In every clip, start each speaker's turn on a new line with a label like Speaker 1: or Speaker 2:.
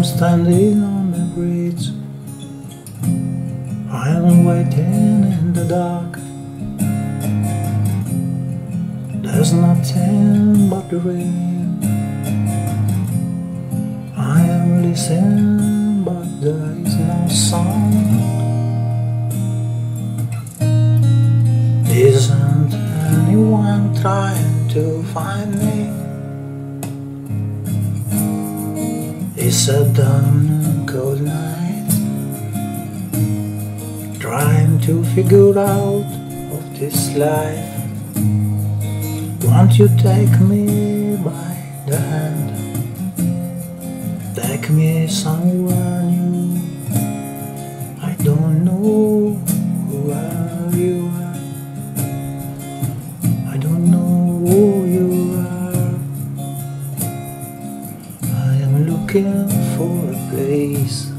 Speaker 1: I'm standing on the bridge. I'm waiting in the dark. There's nothing but the rain. I am listening, but there is no sound. Isn't anyone trying to find me? It's a dumb and cold night Trying to figure out of this life. Won't you take me by the hand? Take me somewhere looking for a place.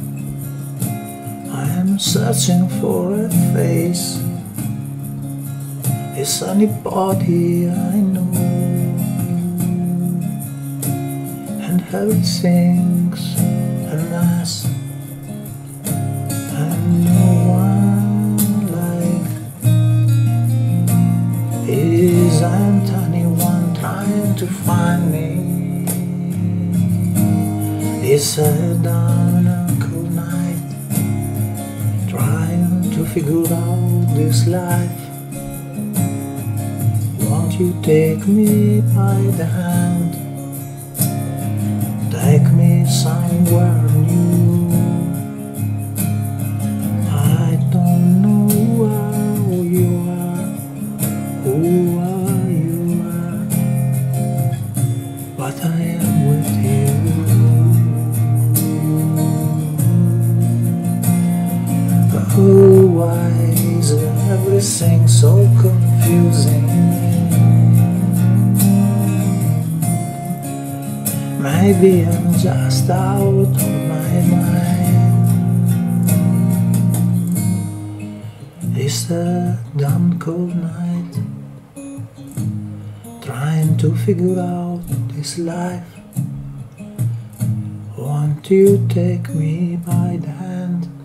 Speaker 1: I am searching for a face. Is anybody I know? And everything's a mess And no one like Isn't anyone trying to find me it's a and cold night Trying to figure out this life. Won't you take me by the hand? Take me somewhere new. I don't know where you are Who are you are But I am everything so confusing? Maybe I'm just out of my mind. It's a damn cold night, trying to figure out this life. Won't you take me by the hand?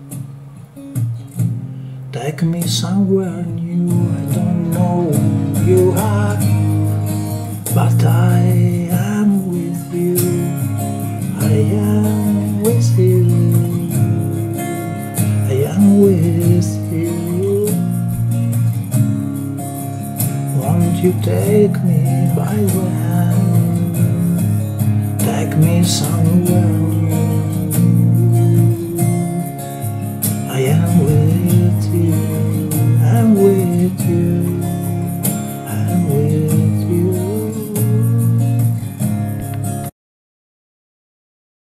Speaker 1: Take me somewhere new, I don't know who you are, but I am with you. I am with you. I am with you. Won't you take me by the hand? Take me somewhere